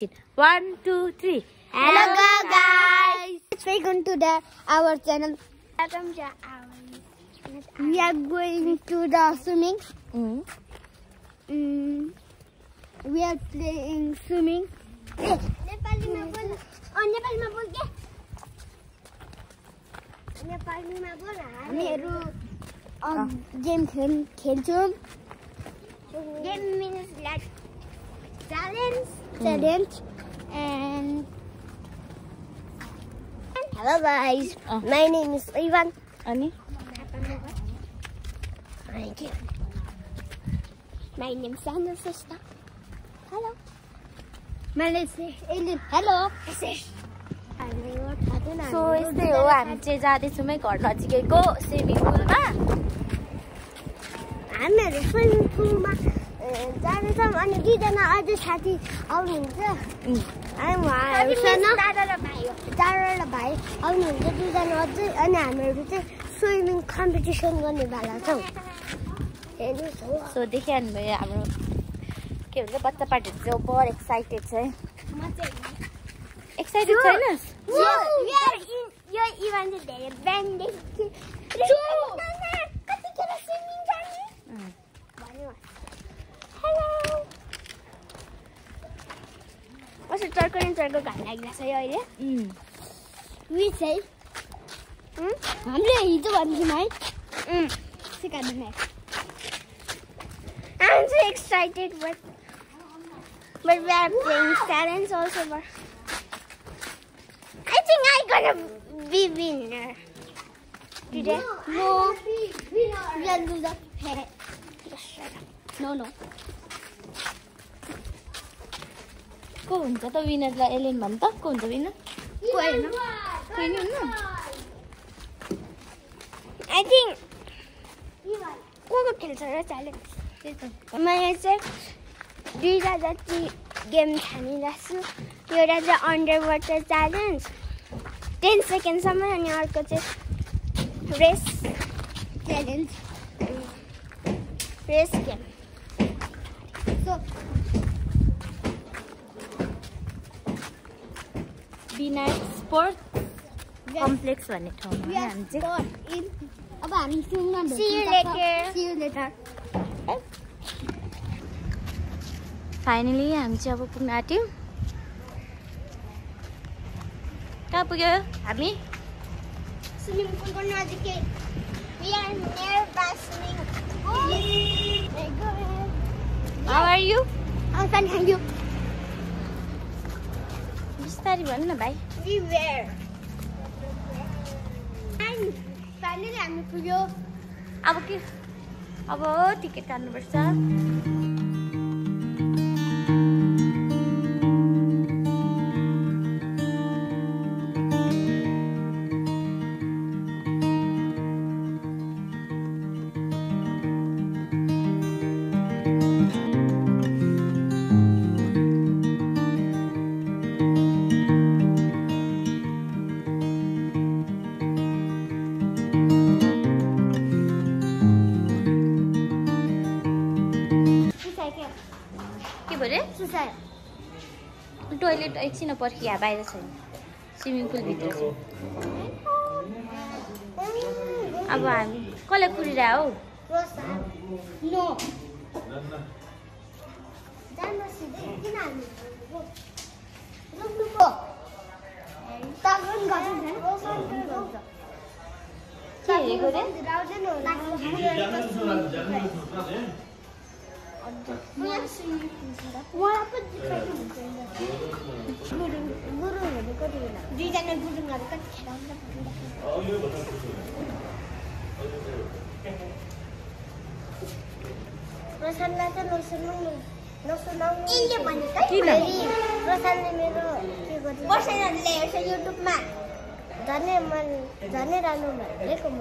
One, two, three. Hello guys! Welcome to the our channel. Welcome to our. We are going to the swimming. Mm. Mm, we are playing swimming. नेपालीमा बोल अँ नेपालीमा बोल के नेपालीमा बोल हामीहरू गेम खेल खेल्छौँ game means like challenge challenge and hello guys uh. My name is Evan अनि My name is Anna sister. Hello. My name is Eileen. Hello. So यस्तै हो हामी चाहिँ जाँदैछौँ है घर नजिकैको स्विमिङ पुलमा हामीहरू स्विमिङ पुलमा जानेछौँ अनि दुईजना अझै साथी आउनुहुन्छ। दादा र भाइ आउनुहुन्छ दुईजना अझै। अनि हामीहरू चाहिँ स्विमिङ कम्पिटिसन गर्नेवाला छौँ। हेर्नुहोस् हो। सो देखिहाल्नु भयो हाम्रो के भन्छ बच्चा पार्टीहरू चाहिँ ओभर एक्साइटेड छ एक्साइटेड छैनस् यो इभेन्ट धेरै कस्तो चर्को न चर्को घाम लागिरहेको छ यो अहिले उम्. उयो चाहिँ हामीले हिजो भन्थ्यौँ है सिकाइदिनु I'm so excited, but but we are playing challenge also. But I think I gonna be winner today. No, we are loser. Just shut up. No, no. को हुन्छ त विनरलाई एलेन भन् त को हुन्छ विनर को होइन कोही I think को को खेल्छ र च्यालेन्ज त्यही त मैले चाहिँ दुईवटा जति गेम छानिरहेको छु एउटा चाहिँ अन्डर वाटर च्यालेन्ज टेन सेकेन्डसम्म अनि अर्को चाहिँ race challenge race game so winner sport complex भन्ने ठाउँमा हामी चाहिँ अब हामी you you. फाइनली हामी चाहिँ अब पुग्न आँट्यौँ। कहाँ पुग्यो? हामी? स्विमिङ पुलको नजिकै। We are you I'm fine, thank you. बिस्तारी भन्नु न भाइ। हामी पुग्यो। अब के? अब टिकट काट्नुपर्छ के? के भयो रे सुसाइ टोइलेट एकछिन पर्खिया बाहिर छैन स्विमिङ पुलभित्र छ। अब हामी कसलाई कुरिरह हौ? के हेरेको रे गुरुङ भनेको दुईजना गुरुङहरू कति प्रशान्तलाई चाहिँ नसुनाउनु नसुनाउनु? प्रशान्तले मेरो के गर्छ युट्युबमा झनै मन झनै राम्रो भनेको म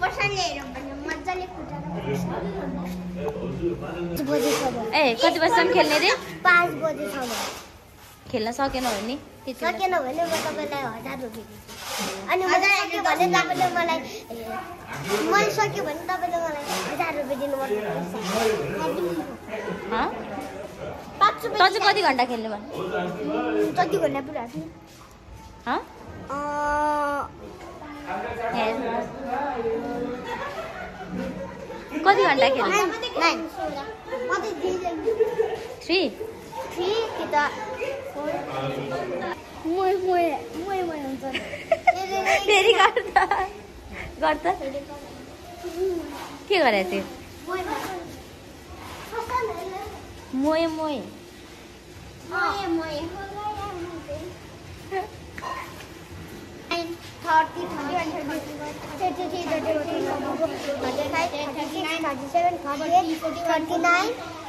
प्रशान्तले हेऱ्यो भने मजाले खुट्टा बजीसम्म ए कति बजीसम्म खेल्ने रे? पाँच बजीसम्म। खेल्न सकेन भने सकेन भने म तपाईँलाई हजार रुपियाँ दिन्छु। अनि मैले सक्यो भने तपाईँले मलाई मैले सक्यो भने तपाईँले मलाई हजार रुपियाँ दिनुपर्छ पाँच त चाहिँ कति घन्टा खेल्नु भयो? कति घन्टा पुरा हँ? हेर। कति घन्टा खेल्नु थ्री? थ्री कि मोय मोय thirty thirty three thirty three thirty five thirty nine thirty seven thirty eight thirty nine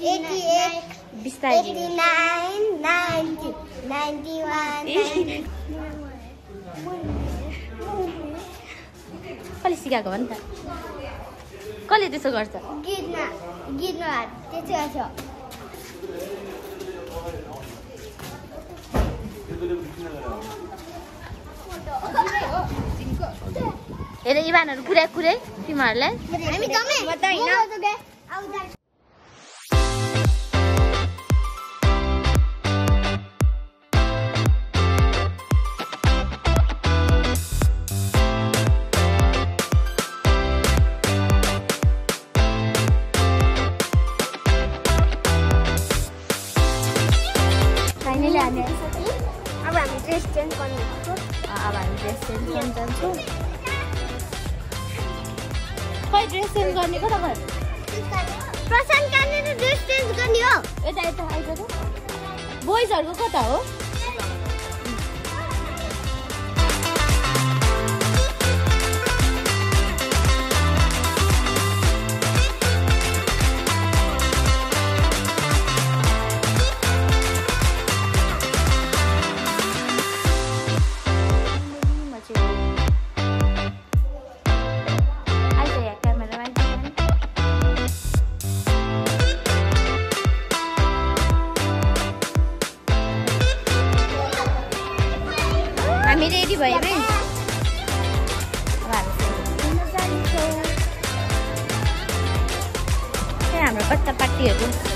बिस्तारै eighty-nine, ninety, ninety-one, ninety. कसले सिकाएको भयो नि त। कसले त्यसो गर्छ? हेर इभानहरू कुरै कुरै तिमीहरूलाई। अब हामी ड्रेस चेन्ज गर्न जान्छौँ खै ड्रेस चेन्ज गर्ने कहाँनिर ड्रेस चेन्ज गर्ने हो। यता यता त बोइजहरूको कता हो? हामी रेडी भयौँ है हाम्रो बच्चा पार्टीहरू।